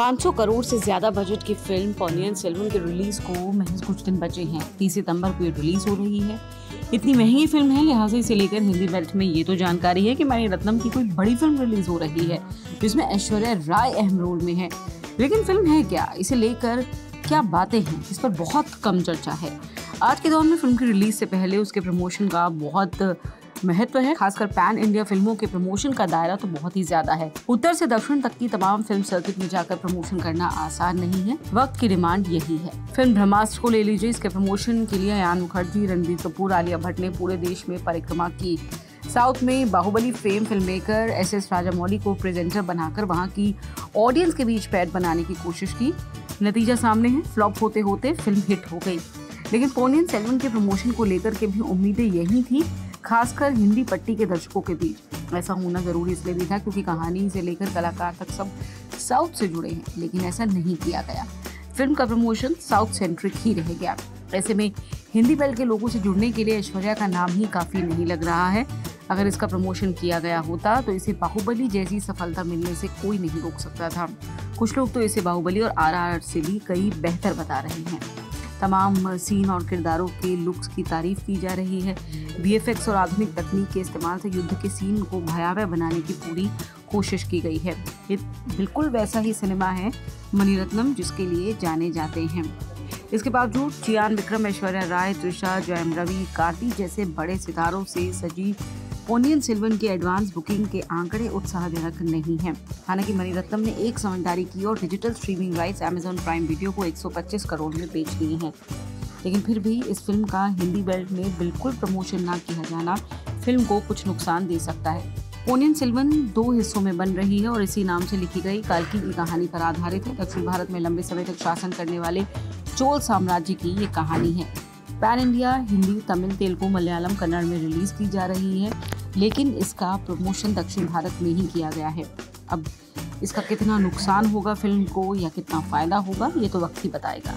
500 करोड़ से ज़्यादा बजट की फ़िल्म पोनियन सेल्वन के रिलीज़ को महज कुछ दिन बचे हैं। तीस सितंबर को ये रिलीज़ हो रही है। इतनी महँगी फ़िल्म है, लिहाजा इसे लेकर हिंदी बेल्ट में ये तो जानकारी है कि मणि रत्नम की कोई बड़ी फ़िल्म रिलीज़ हो रही है, जिसमें ऐश्वर्या राय अहम रोल में है। लेकिन फ़िल्म है क्या? इसे लेकर क्या बातें हैं? इस पर बहुत कम चर्चा है। आज के दौर में फ़िल्म की रिलीज़ से पहले उसके प्रमोशन का बहुत महत्व है। खासकर पैन इंडिया फ़िल्मों के प्रमोशन का दायरा तो बहुत ही ज़्यादा है। उत्तर से दक्षिण तक की तमाम फ़िल्म सर्किट में जाकर प्रमोशन करना आसान नहीं है। वक्त की डिमांड यही है। फ़िल्म ब्रह्मास्त्र को ले लीजिए। इसके प्रमोशन के लिए अयान मुखर्जी रणबीर कपूर, आलिया भट्ट ने पूरे देश में परिक्रमा की। साउथ में Baahubali fame film maker S S Rajamouli को प्रेजेंटर बनाकर वहाँ की ऑडियंस के बीच पैड बनाने की कोशिश की। नतीजा सामने है। फ्लॉप होते होते फ़िल्म हिट हो गई। लेकिन पोनियन सेल्वन के प्रमोशन को लेकर के भी उम्मीदें यही थी खासकर हिंदी पट्टी के दर्शकों के बीच। ऐसा होना ज़रूरी इसलिए भी था क्योंकि कहानी से लेकर कलाकार तक सब साउथ से जुड़े हैं, लेकिन ऐसा नहीं किया गया। फ़िल्म का प्रमोशन साउथ सेंट्रिक ही रह गया। ऐसे में हिंदी बेल्ट के लोगों से जुड़ने के लिए ऐश्वर्या का नाम ही काफ़ी नहीं लग रहा है। अगर इसका प्रमोशन किया गया होता तो इसे बाहुबली जैसी सफलता मिलने से कोई नहीं रोक सकता था। कुछ लोग तो इसे बाहुबली और आर से भी कई बेहतर बता रहे हैं। तमाम सीन और किरदारों के लुक्स की तारीफ़ की जा रही है। वी और आधुनिक तकनीक के इस्तेमाल से युद्ध के सीन को भयावह बनाने की पूरी कोशिश की गई है। ये बिल्कुल वैसा ही सिनेमा है, मणिरत्नम, जिसके लिए जाने जाते हैं। इसके बावजूद चियान विक्रम ऐश्वर्या राय त्रिषा, जयम रवि, कार्ति जैसे बड़े सितारों से सजी पोनियन सिल्वन की एडवांस बुकिंग के आंकड़े उत्साहजनक नहीं हैं। हालाँकि मणिरत्नम ने एक समझदारी की और digital streaming rights Amazon Prime Video को 125 करोड़ में बेच दिए हैं। लेकिन फिर भी इस फ़िल्म का हिंदी बेल्ट में बिल्कुल प्रमोशन ना किया जाना फ़िल्म को कुछ नुकसान दे सकता है। पोनियन सिल्वन दो हिस्सों में बन रही है और इसी नाम से लिखी गई कालकी की कहानी पर आधारित है। दक्षिण भारत में लंबे समय तक शासन करने वाले चोल साम्राज्य की ये कहानी है। पैन इंडिया हिंदी, तमिल, तेलुगु, मलयालम, कन्नड़ में रिलीज़ की जा रही है। लेकिन इसका प्रमोशन दक्षिण भारत में ही किया गया है। अब इसका कितना नुकसान होगा फ़िल्म को या कितना फ़ायदा होगा, ये तो वक्त ही बताएगा।